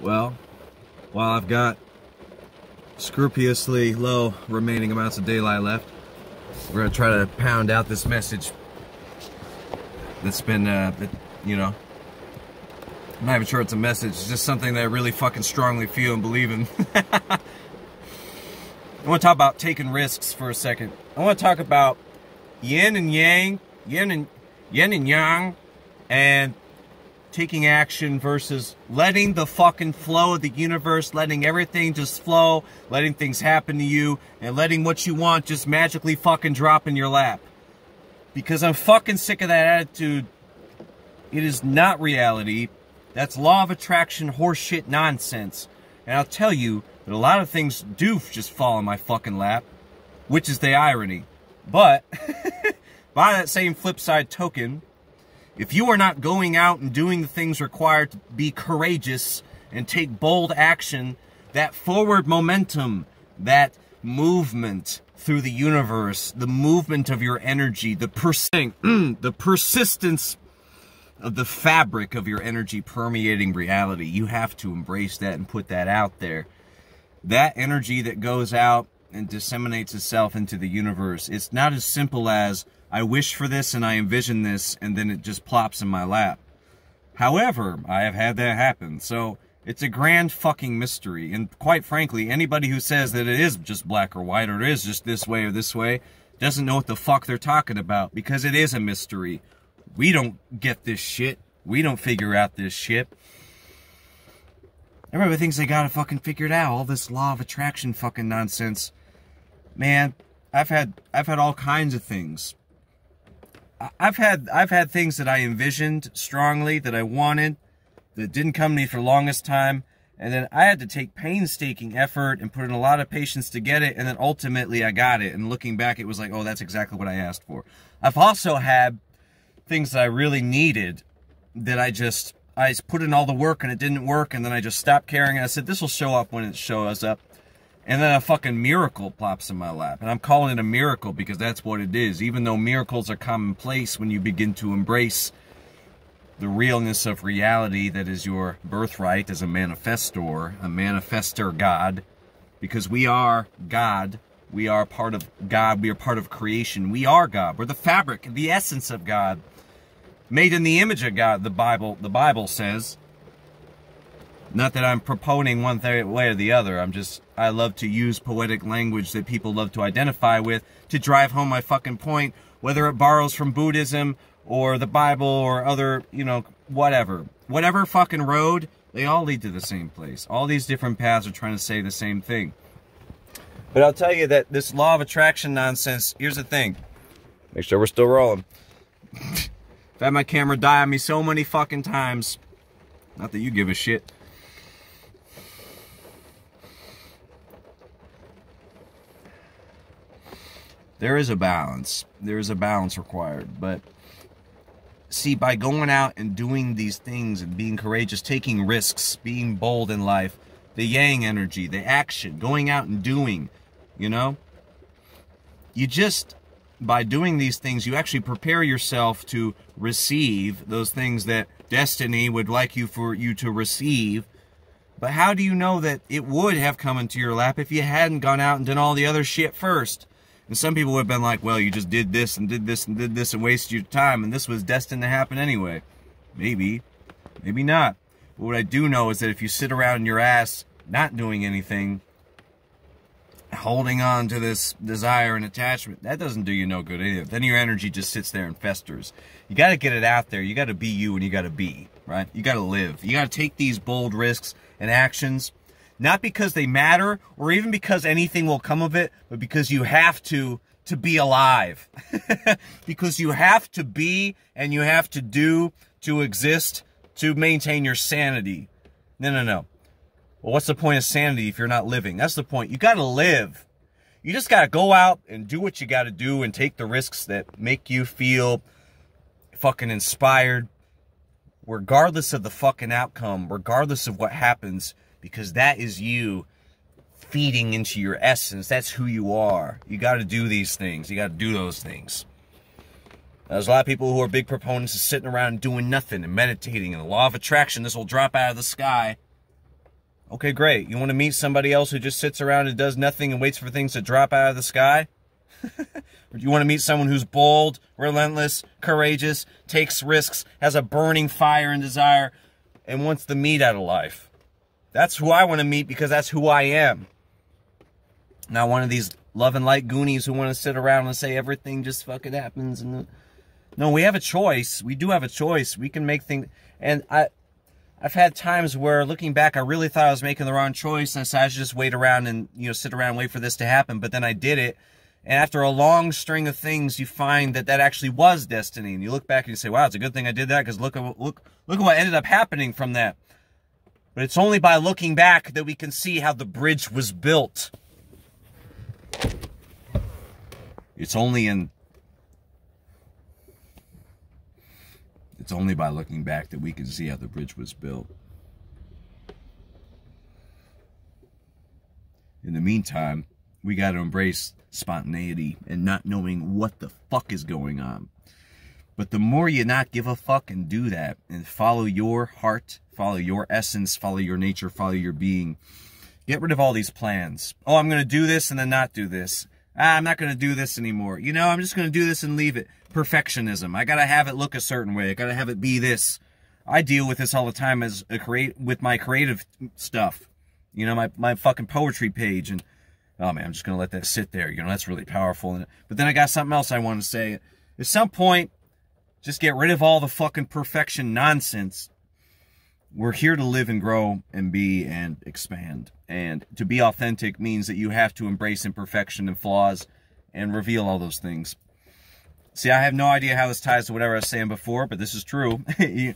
Well, while I've got scrupulously low remaining amounts of daylight left, we're gonna try to pound out this message that's been, uh, you know, I'm not even sure it's a message. It's just something that I really fucking strongly feel and believe in. I want to talk about taking risks for a second. I want to talk about yin and yang, yin and yin and yang, and taking action versus letting the fucking flow of the universe, letting everything just flow, letting things happen to you, and letting what you want just magically fucking drop in your lap. Because I'm fucking sick of that attitude. It is not reality. That's law of attraction horseshit nonsense. And I'll tell you that a lot of things do just fall in my fucking lap, which is the irony. But, by that same flip side token, if you are not going out and doing the things required to be courageous and take bold action, that forward momentum, that movement through the universe, the movement of your energy, the pers- the persistence of the fabric of your energy permeating reality, you have to embrace that and put that out there. That energy that goes out and disseminates itself into the universe, it's not as simple as I wish for this and I envision this and then it just plops in my lap. However, I have had that happen. So it's a grand fucking mystery. And quite frankly, anybody who says that it is just black or white or it is just this way or this way doesn't know what the fuck they're talking about because it is a mystery. We don't get this shit. We don't figure out this shit. Everybody thinks they got it fucking figured out. All this law of attraction fucking nonsense. Man, I've had I've had all kinds of things I've had I've had things that I envisioned strongly that I wanted that didn't come to me for the longest time and then I had to take painstaking effort and put in a lot of patience to get it and then ultimately I got it and looking back it was like oh that's exactly what I asked for. I've also had things that I really needed that I just I put in all the work and it didn't work and then I just stopped caring and I said this will show up when it shows up and then a fucking miracle plops in my lap. And I'm calling it a miracle because that's what it is. Even though miracles are commonplace when you begin to embrace the realness of reality that is your birthright as a manifestor, a manifester God, because we are God. We are part of God. We are part of creation. We are God. We're the fabric, the essence of God. Made in the image of God, the Bible, the Bible says. Not that I'm proponing one way or the other. I'm just, I love to use poetic language that people love to identify with to drive home my fucking point, whether it borrows from Buddhism or the Bible or other, you know, whatever. Whatever fucking road, they all lead to the same place. All these different paths are trying to say the same thing. But I'll tell you that this law of attraction nonsense, here's the thing. Make sure we're still rolling. I've had my camera die on me so many fucking times. Not that you give a shit. There is a balance. There is a balance required. But see, by going out and doing these things and being courageous, taking risks, being bold in life, the yang energy, the action, going out and doing, you know, you just, by doing these things, you actually prepare yourself to receive those things that destiny would like you for you to receive. But how do you know that it would have come into your lap if you hadn't gone out and done all the other shit first? And some people would have been like, well, you just did this and did this and did this and wasted your time and this was destined to happen anyway. Maybe. Maybe not. But what I do know is that if you sit around your ass not doing anything, holding on to this desire and attachment, that doesn't do you no good either. Then your energy just sits there and festers. You got to get it out there. You got to be you and you got to be, right? You got to live. You got to take these bold risks and actions not because they matter or even because anything will come of it, but because you have to to be alive. because you have to be and you have to do to exist to maintain your sanity. No, no, no. Well, what's the point of sanity if you're not living? That's the point. You got to live. You just got to go out and do what you got to do and take the risks that make you feel fucking inspired, regardless of the fucking outcome, regardless of what happens because that is you feeding into your essence. That's who you are. You got to do these things. You got to do those things. There's a lot of people who are big proponents of sitting around doing nothing and meditating and the law of attraction. This will drop out of the sky. Okay, great. You want to meet somebody else who just sits around and does nothing and waits for things to drop out of the sky? or do you want to meet someone who's bold, relentless, courageous, takes risks, has a burning fire and desire, and wants the meat out of life? That's who I want to meet because that's who I am. Not one of these love and light goonies who want to sit around and say everything just fucking happens. And no, we have a choice. We do have a choice. We can make things. And I, I've had times where looking back, I really thought I was making the wrong choice, and so I should just wait around and you know sit around and wait for this to happen. But then I did it, and after a long string of things, you find that that actually was destiny. And you look back and you say, "Wow, it's a good thing I did that," because look at look look at what ended up happening from that. But it's only by looking back that we can see how the bridge was built. It's only in It's only by looking back that we can see how the bridge was built. In the meantime, we got to embrace spontaneity and not knowing what the fuck is going on. But the more you not give a fuck and do that and follow your heart, follow your essence, follow your nature, follow your being, get rid of all these plans. Oh, I'm going to do this and then not do this. Ah, I'm not going to do this anymore. You know, I'm just going to do this and leave it. Perfectionism. I got to have it look a certain way. I got to have it be this. I deal with this all the time as a create with my creative stuff. You know, my, my fucking poetry page and oh man, I'm just going to let that sit there. You know, that's really powerful. But then I got something else I want to say. At some point, just get rid of all the fucking perfection nonsense we're here to live and grow and be and expand. And to be authentic means that you have to embrace imperfection and flaws and reveal all those things. See, I have no idea how this ties to whatever I was saying before, but this is true.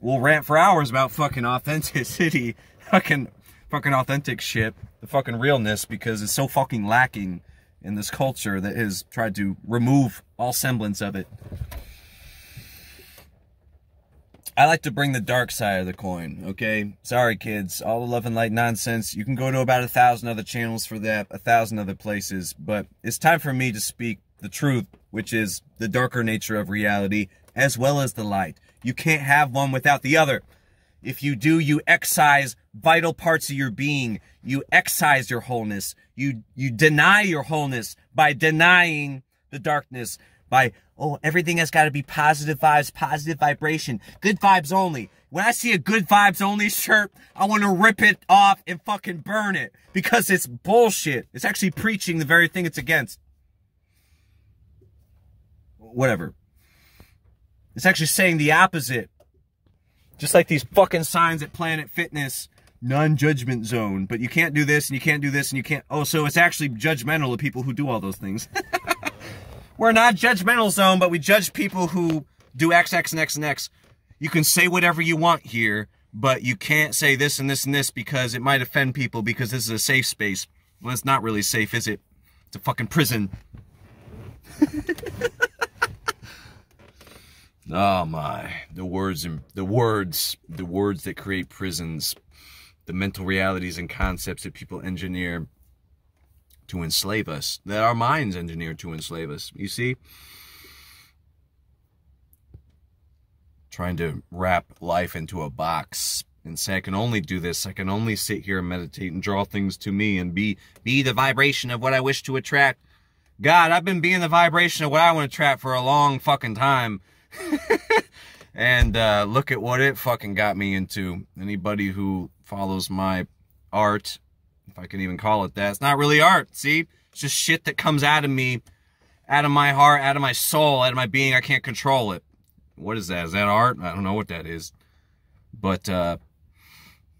we'll rant for hours about fucking authenticity, fucking fucking authentic shit, the fucking realness, because it's so fucking lacking in this culture that has tried to remove all semblance of it. I like to bring the dark side of the coin, okay? Sorry, kids. All the love and light nonsense. You can go to about a thousand other channels for that, a thousand other places, but it's time for me to speak the truth, which is the darker nature of reality, as well as the light. You can't have one without the other. If you do, you excise vital parts of your being. You excise your wholeness. You, you deny your wholeness by denying the darkness by, oh, everything has got to be positive vibes, positive vibration, good vibes only. When I see a good vibes only shirt, I want to rip it off and fucking burn it because it's bullshit. It's actually preaching the very thing it's against. Whatever. It's actually saying the opposite. Just like these fucking signs at Planet Fitness, non-judgment zone. But you can't do this and you can't do this and you can't. Oh, so it's actually judgmental of people who do all those things. We're not judgmental zone, but we judge people who do X, X, and X, and X. You can say whatever you want here, but you can't say this and this and this because it might offend people because this is a safe space. Well, it's not really safe, is it? It's a fucking prison. oh my, the words and the words, the words that create prisons, the mental realities and concepts that people engineer to enslave us, that our minds engineered to enslave us. You see? Trying to wrap life into a box and say, I can only do this. I can only sit here and meditate and draw things to me and be, be the vibration of what I wish to attract. God, I've been being the vibration of what I want to attract for a long fucking time. and uh, look at what it fucking got me into. Anybody who follows my art if I can even call it that. It's not really art, see? It's just shit that comes out of me, out of my heart, out of my soul, out of my being. I can't control it. What is that? Is that art? I don't know what that is. But, uh,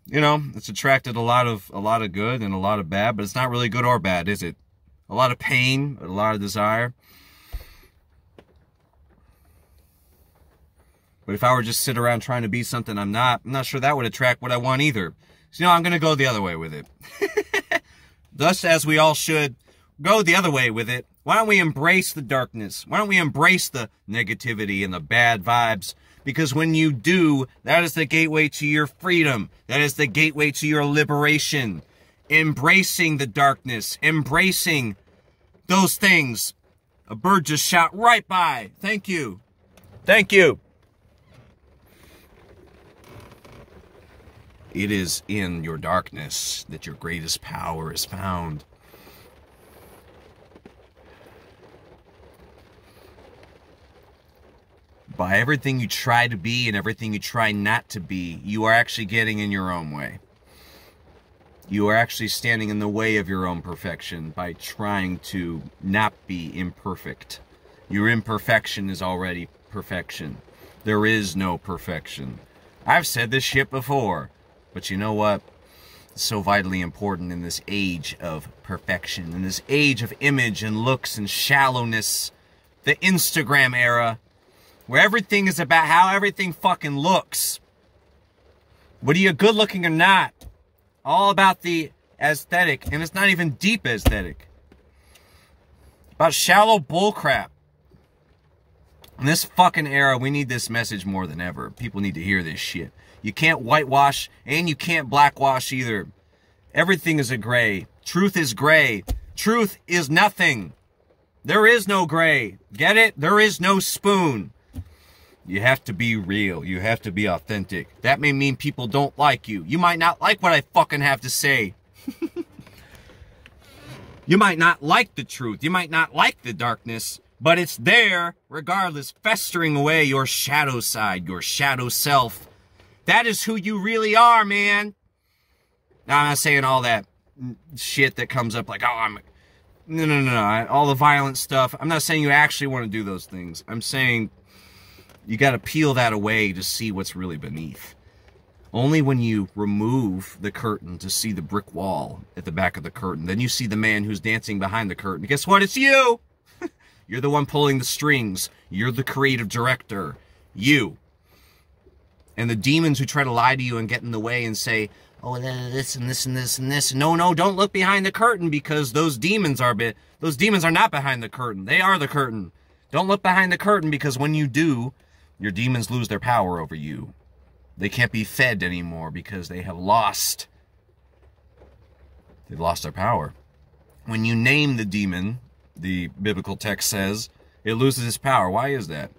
you know, it's attracted a lot of a lot of good and a lot of bad, but it's not really good or bad, is it? A lot of pain, a lot of desire. But if I were just sit around trying to be something I'm not, I'm not sure that would attract what I want either. So, you know, I'm going to go the other way with it. Thus, as we all should go the other way with it, why don't we embrace the darkness? Why don't we embrace the negativity and the bad vibes? Because when you do, that is the gateway to your freedom. That is the gateway to your liberation. Embracing the darkness, embracing those things. A bird just shot right by. Thank you. Thank you. It is in your darkness that your greatest power is found. By everything you try to be and everything you try not to be, you are actually getting in your own way. You are actually standing in the way of your own perfection by trying to not be imperfect. Your imperfection is already perfection. There is no perfection. I've said this shit before, but you know what? It's so vitally important in this age of perfection, in this age of image and looks and shallowness, the Instagram era, where everything is about how everything fucking looks. Whether you're good looking or not, all about the aesthetic, and it's not even deep aesthetic. About shallow bullcrap. In this fucking era, we need this message more than ever. People need to hear this shit. You can't whitewash and you can't blackwash either. Everything is a gray. Truth is gray. Truth is nothing. There is no gray. Get it? There is no spoon. You have to be real. You have to be authentic. That may mean people don't like you. You might not like what I fucking have to say. you might not like the truth. You might not like the darkness, but it's there regardless, festering away your shadow side, your shadow self. That is who you really are, man. Now, I'm not saying all that shit that comes up like, oh, I'm. No, no, no, no. All the violent stuff. I'm not saying you actually want to do those things. I'm saying you got to peel that away to see what's really beneath. Only when you remove the curtain to see the brick wall at the back of the curtain, then you see the man who's dancing behind the curtain. Guess what? It's you! You're the one pulling the strings. You're the creative director. You. And the demons who try to lie to you and get in the way and say, oh, this and this and this and this. No, no, don't look behind the curtain because those demons are bit. Those demons are not behind the curtain. They are the curtain. Don't look behind the curtain because when you do, your demons lose their power over you. They can't be fed anymore because they have lost. They've lost their power. When you name the demon, the biblical text says, it loses its power. Why is that?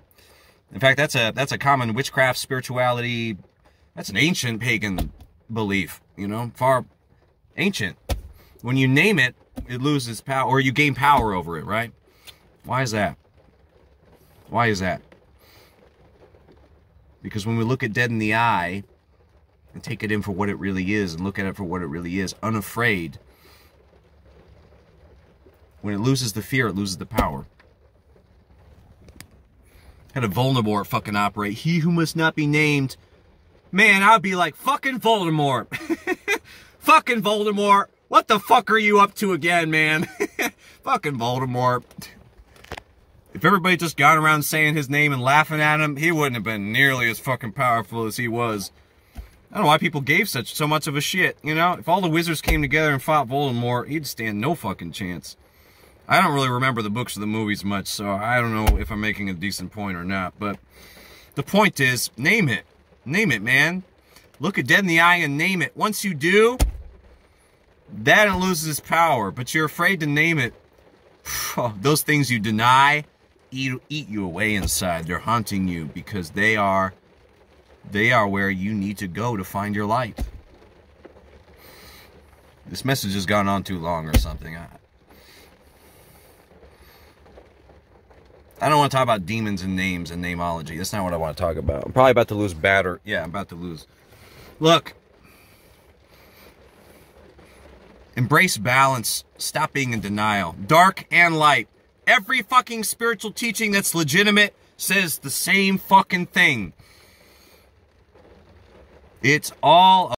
In fact, that's a that's a common witchcraft spirituality. That's an ancient pagan belief, you know, far ancient. When you name it, it loses power, or you gain power over it, right? Why is that? Why is that? Because when we look at dead in the eye and take it in for what it really is and look at it for what it really is, unafraid, when it loses the fear, it loses the power. Had a Voldemort fucking operate. He who must not be named. Man, I'd be like, fucking Voldemort. fucking Voldemort. What the fuck are you up to again, man? fucking Voldemort. If everybody just gone around saying his name and laughing at him, he wouldn't have been nearly as fucking powerful as he was. I don't know why people gave such so much of a shit, you know? If all the wizards came together and fought Voldemort, he'd stand no fucking chance. I don't really remember the books or the movies much, so I don't know if I'm making a decent point or not. But the point is, name it. Name it, man. Look it dead in the eye and name it. Once you do, that loses its power. But you're afraid to name it. Oh, those things you deny eat, eat you away inside. They're haunting you because they are they are where you need to go to find your light. This message has gone on too long or something. I, I don't want to talk about demons and names and namology. That's not what I want to talk about. I'm probably about to lose batter. Yeah, I'm about to lose. Look. Embrace balance. Stop being in denial. Dark and light. Every fucking spiritual teaching that's legitimate says the same fucking thing. It's all